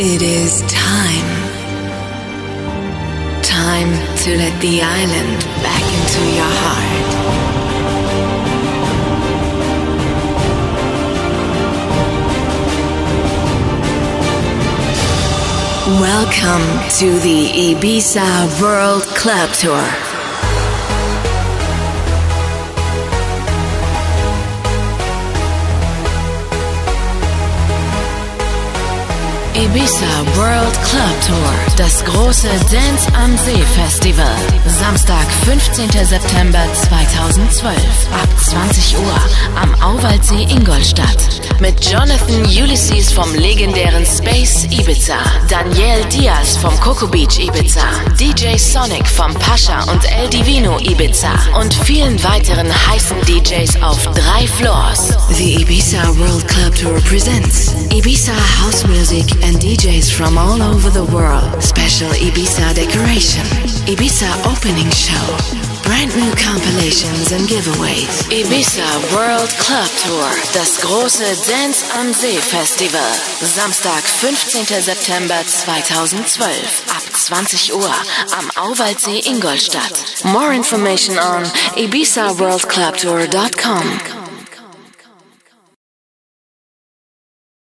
It is time. Time to let the island back into your heart. Welcome to the Ibiza World Club Tour. Ibiza World Club Tour. Das große Dance am See Festival. Samstag, 15. September 2012. Ab 20 Uhr am Auwaldsee Ingolstadt. Mit Jonathan Ulysses vom legendären Space Ibiza. Daniel Diaz vom Coco Beach Ibiza. DJ Sonic vom Pascha und El Divino Ibiza. Und vielen weiteren heißen DJs auf drei Floors. The Ibiza World Club Tour presents Ibiza House Music and DJs from all over the world. Special Ibiza decoration. Ibiza opening show. Brand new compilations and giveaways. Ibiza World Club Tour. Das große Dance am See Festival. Samstag, 15. September 2012. Ab 20 Uhr am Auwaldsee Ingolstadt. More information on ibizaworldclubtour.com.